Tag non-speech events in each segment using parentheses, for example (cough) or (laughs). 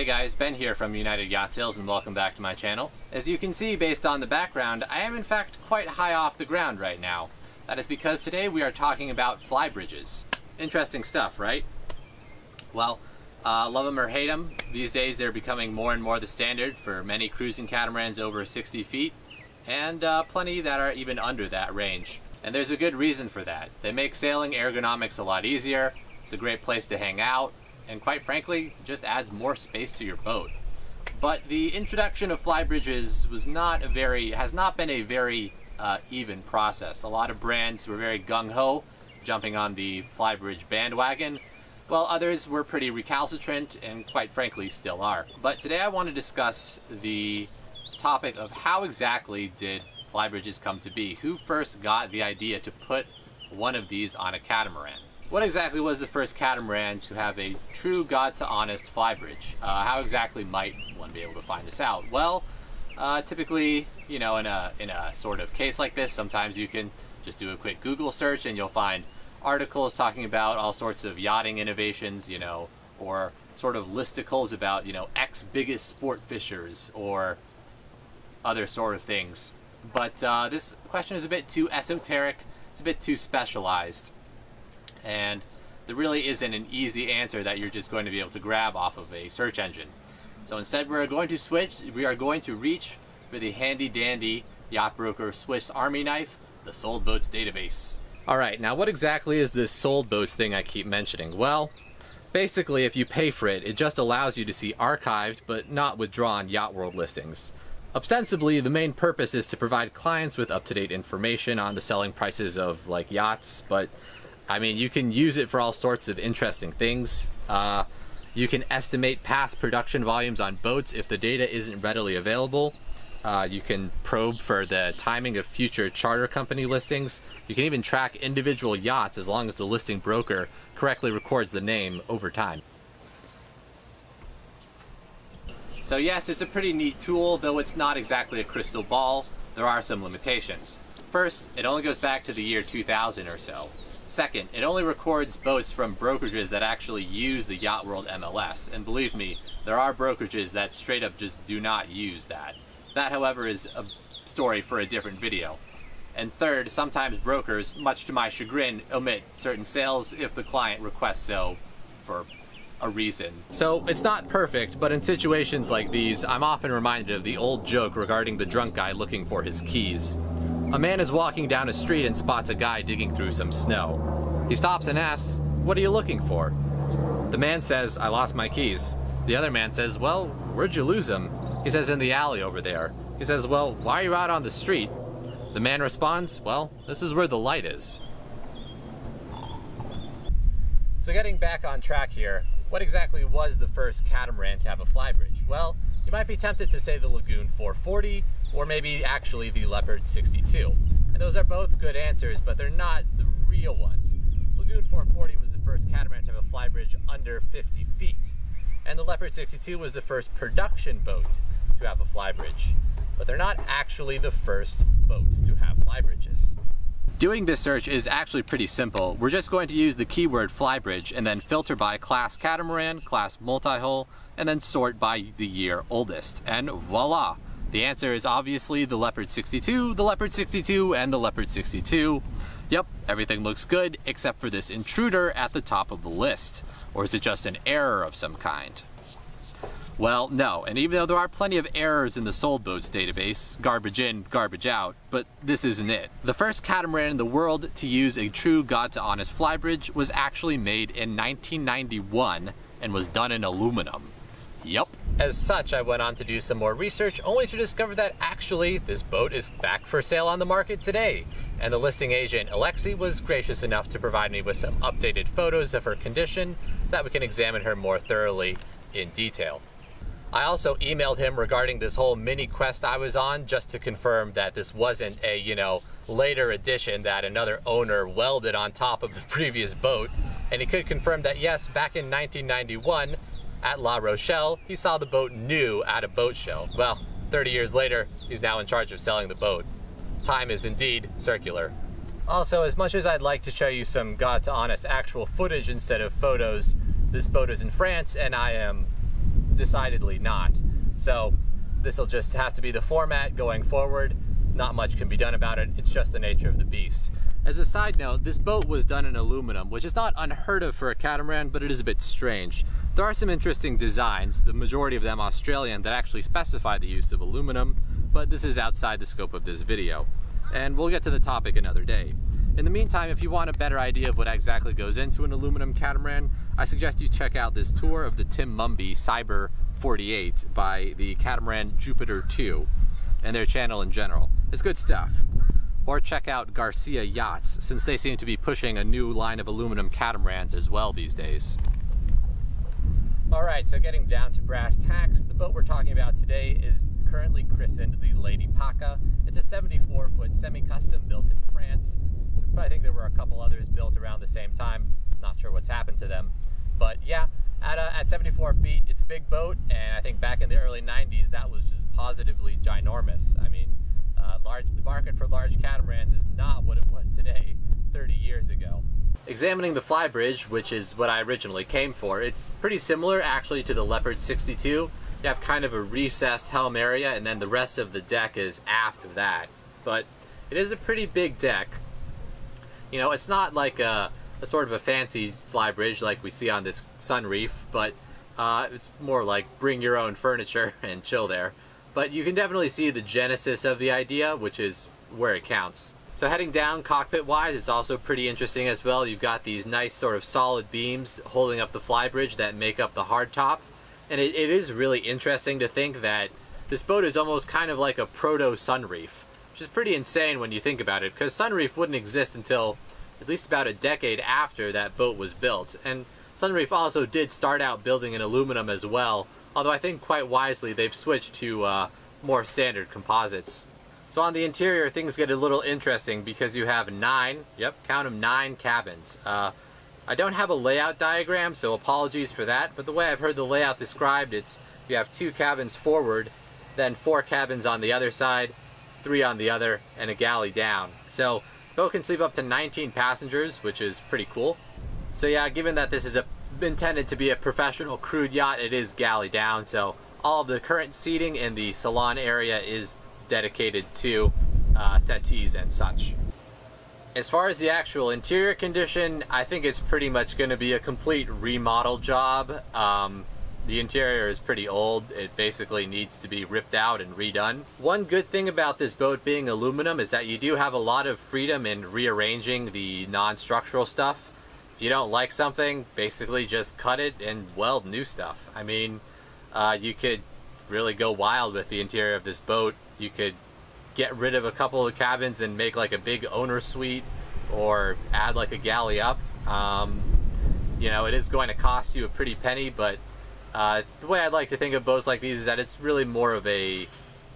Hey guys, Ben here from United Yacht Sales and welcome back to my channel. As you can see based on the background, I am in fact quite high off the ground right now. That is because today we are talking about fly bridges. Interesting stuff, right? Well, uh, love them or hate them, these days they're becoming more and more the standard for many cruising catamarans over 60 feet, and uh, plenty that are even under that range. And there's a good reason for that. They make sailing ergonomics a lot easier, it's a great place to hang out, and quite frankly, just adds more space to your boat. But the introduction of fly bridges was not a very, has not been a very uh, even process. A lot of brands were very gung-ho, jumping on the flybridge bandwagon, while others were pretty recalcitrant and quite frankly still are. But today I want to discuss the topic of how exactly did flybridges come to be? Who first got the idea to put one of these on a catamaran? What exactly was the first catamaran to have a true God to honest flybridge? Uh, how exactly might one be able to find this out? Well, uh, typically, you know, in a, in a sort of case like this, sometimes you can just do a quick Google search and you'll find articles talking about all sorts of yachting innovations, you know, or sort of listicles about, you know, X biggest sport fishers or other sort of things. But uh, this question is a bit too esoteric, it's a bit too specialized and there really isn't an easy answer that you're just going to be able to grab off of a search engine. So instead we're going to switch, we are going to reach for the handy dandy yacht broker Swiss Army knife, the Sold Boats database. Alright, now what exactly is this Sold Boats thing I keep mentioning? Well, basically if you pay for it, it just allows you to see archived but not withdrawn Yacht World listings. Ostensibly, the main purpose is to provide clients with up-to-date information on the selling prices of like yachts, but I mean, you can use it for all sorts of interesting things. Uh, you can estimate past production volumes on boats if the data isn't readily available. Uh, you can probe for the timing of future charter company listings. You can even track individual yachts as long as the listing broker correctly records the name over time. So yes, it's a pretty neat tool, though it's not exactly a crystal ball. There are some limitations. First, it only goes back to the year 2000 or so. Second, it only records boats from brokerages that actually use the Yacht World MLS. And believe me, there are brokerages that straight up just do not use that. That, however, is a story for a different video. And third, sometimes brokers, much to my chagrin, omit certain sales if the client requests so for a reason. So it's not perfect, but in situations like these, I'm often reminded of the old joke regarding the drunk guy looking for his keys. A man is walking down a street and spots a guy digging through some snow. He stops and asks, What are you looking for? The man says, I lost my keys. The other man says, Well, where'd you lose them? He says, In the alley over there. He says, Well, why are you out on the street? The man responds, Well, this is where the light is. So getting back on track here, what exactly was the first catamaran to have a flybridge? Well, you might be tempted to say the Lagoon 440 or maybe actually the Leopard 62. And those are both good answers, but they're not the real ones. Lagoon 440 was the first catamaran to have a flybridge under 50 feet. And the Leopard 62 was the first production boat to have a flybridge. But they're not actually the first boats to have flybridges. Doing this search is actually pretty simple. We're just going to use the keyword flybridge and then filter by class catamaran, class multi-hull, and then sort by the year oldest. And voila! The answer is obviously the Leopard 62, the Leopard 62, and the Leopard 62. Yep, everything looks good except for this intruder at the top of the list. Or is it just an error of some kind? Well, no, and even though there are plenty of errors in the sold boats database, garbage in, garbage out, but this isn't it. The first catamaran in the world to use a true God to honest flybridge was actually made in 1991 and was done in aluminum. Yup. As such, I went on to do some more research only to discover that actually this boat is back for sale on the market today. And the listing agent, Alexi, was gracious enough to provide me with some updated photos of her condition that we can examine her more thoroughly in detail. I also emailed him regarding this whole mini quest I was on just to confirm that this wasn't a, you know, later addition that another owner welded on top of the previous boat. And he could confirm that yes, back in 1991, at La Rochelle, he saw the boat new at a boat show. Well, 30 years later, he's now in charge of selling the boat. Time is indeed circular. Also, as much as I'd like to show you some God to honest actual footage instead of photos, this boat is in France and I am decidedly not. So this will just have to be the format going forward. Not much can be done about it. It's just the nature of the beast. As a side note, this boat was done in aluminum, which is not unheard of for a catamaran, but it is a bit strange. There are some interesting designs, the majority of them Australian, that actually specify the use of aluminum, but this is outside the scope of this video. And we'll get to the topic another day. In the meantime, if you want a better idea of what exactly goes into an aluminum catamaran, I suggest you check out this tour of the Tim Mumby Cyber 48 by the catamaran Jupiter 2 and their channel in general. It's good stuff. Or check out Garcia Yachts, since they seem to be pushing a new line of aluminum catamarans as well these days. Alright, so getting down to brass tacks, the boat we're talking about today is currently christened the Lady Paca. It's a 74 foot semi-custom built in France. I think there were a couple others built around the same time. Not sure what's happened to them. But yeah, at, uh, at 74 feet, it's a big boat, and I think back in the early 90s, that was just positively ginormous. I mean, uh, large, the market for large catamarans is not what it was today 30 years ago. Examining the flybridge, which is what I originally came for, it's pretty similar actually to the Leopard 62. You have kind of a recessed helm area, and then the rest of the deck is aft of that. But it is a pretty big deck. You know, it's not like a a sort of a fancy fly bridge like we see on this Sunreef, but uh, it's more like bring your own furniture (laughs) and chill there. But you can definitely see the genesis of the idea, which is where it counts. So heading down cockpit-wise, it's also pretty interesting as well. You've got these nice sort of solid beams holding up the flybridge that make up the hardtop. And it, it is really interesting to think that this boat is almost kind of like a proto-Sunreef, which is pretty insane when you think about it, because Sunreef wouldn't exist until at least about a decade after that boat was built. And Sunreef also did start out building in aluminum as well, although I think quite wisely they've switched to uh, more standard composites. So on the interior, things get a little interesting because you have nine, yep, count them, nine cabins. Uh, I don't have a layout diagram, so apologies for that, but the way I've heard the layout described, it's you have two cabins forward, then four cabins on the other side, three on the other, and a galley down. So Boat can sleep up to 19 passengers, which is pretty cool. So yeah, given that this is a, intended to be a professional crewed yacht, it is galley down, so all the current seating in the salon area is dedicated to uh, settees and such. As far as the actual interior condition, I think it's pretty much going to be a complete remodel job. Um, the interior is pretty old. It basically needs to be ripped out and redone. One good thing about this boat being aluminum is that you do have a lot of freedom in rearranging the non-structural stuff. If you don't like something, basically just cut it and weld new stuff. I mean, uh, you could really go wild with the interior of this boat. You could get rid of a couple of cabins and make like a big owner suite or add like a galley up. Um, you know, it is going to cost you a pretty penny, but uh, the way I'd like to think of boats like these is that it's really more of a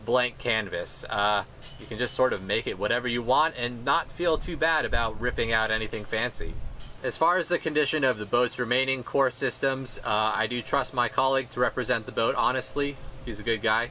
blank canvas. Uh, you can just sort of make it whatever you want and not feel too bad about ripping out anything fancy. As far as the condition of the boat's remaining core systems, uh, I do trust my colleague to represent the boat honestly. He's a good guy.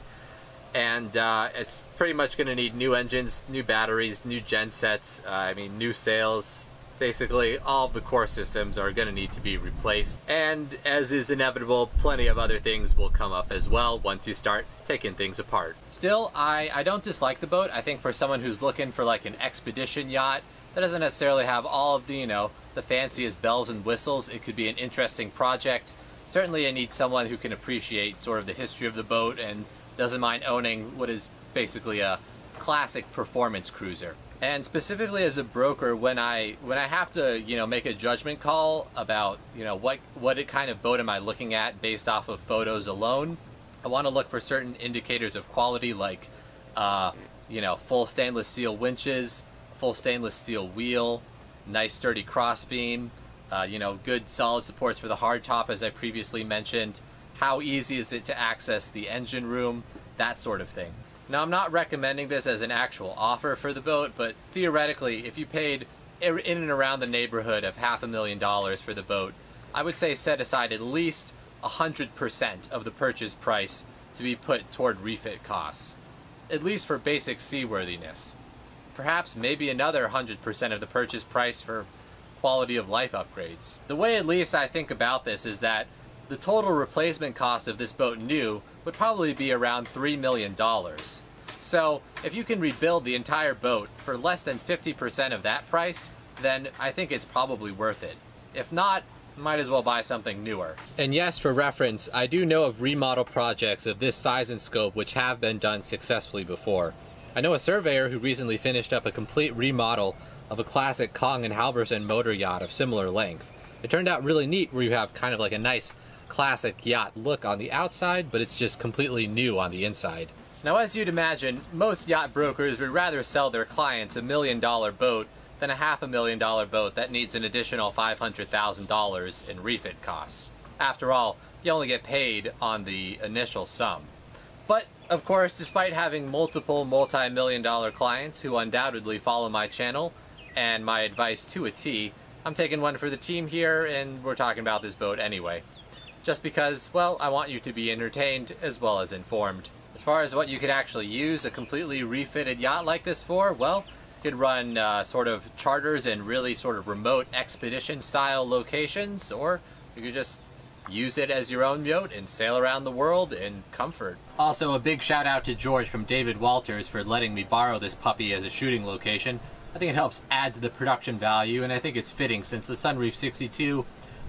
And uh, it's pretty much going to need new engines, new batteries, new gensets, uh, I mean new sails, basically all the core systems are going to need to be replaced. And as is inevitable, plenty of other things will come up as well once you start taking things apart. Still, I, I don't dislike the boat. I think for someone who's looking for like an expedition yacht that doesn't necessarily have all of the, you know, the fanciest bells and whistles, it could be an interesting project. Certainly I need someone who can appreciate sort of the history of the boat and doesn't mind owning what is basically a classic performance cruiser. And specifically as a broker, when I when I have to you know make a judgment call about you know what what kind of boat am I looking at based off of photos alone, I want to look for certain indicators of quality like uh, you know full stainless steel winches, full stainless steel wheel, nice sturdy crossbeam, uh, you know good solid supports for the hardtop as I previously mentioned. How easy is it to access the engine room? That sort of thing. Now, I'm not recommending this as an actual offer for the boat, but theoretically, if you paid er, in and around the neighborhood of half a million dollars for the boat, I would say set aside at least 100% of the purchase price to be put toward refit costs, at least for basic seaworthiness. Perhaps maybe another 100% of the purchase price for quality of life upgrades. The way at least I think about this is that the total replacement cost of this boat new would probably be around $3 million. So if you can rebuild the entire boat for less than 50% of that price, then I think it's probably worth it. If not, might as well buy something newer. And yes, for reference, I do know of remodel projects of this size and scope which have been done successfully before. I know a surveyor who recently finished up a complete remodel of a classic Kong and Halvorsen motor yacht of similar length. It turned out really neat where you have kind of like a nice classic yacht look on the outside, but it's just completely new on the inside. Now as you'd imagine, most yacht brokers would rather sell their clients a million dollar boat than a half a million dollar boat that needs an additional $500,000 in refit costs. After all, you only get paid on the initial sum. But, of course, despite having multiple multi-million dollar clients who undoubtedly follow my channel and my advice to a T, I'm taking one for the team here and we're talking about this boat anyway. Just because, well, I want you to be entertained as well as informed. As far as what you could actually use a completely refitted yacht like this for, well, you could run uh, sort of charters in really sort of remote expedition style locations, or you could just use it as your own yacht and sail around the world in comfort. Also, a big shout out to George from David Walters for letting me borrow this puppy as a shooting location. I think it helps add to the production value, and I think it's fitting since the Sunreef 62 is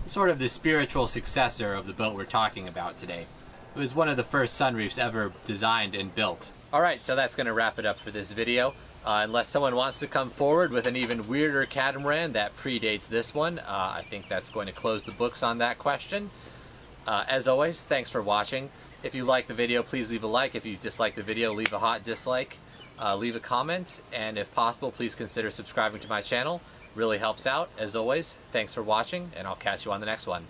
sort of the spiritual successor of the boat we're talking about today. It was one of the first Sunreefs ever designed and built. Alright, so that's going to wrap it up for this video. Uh, unless someone wants to come forward with an even weirder catamaran that predates this one, uh, I think that's going to close the books on that question. Uh, as always, thanks for watching. If you like the video, please leave a like. If you dislike the video, leave a hot dislike. Uh, leave a comment, and if possible, please consider subscribing to my channel. Really helps out. As always, thanks for watching, and I'll catch you on the next one.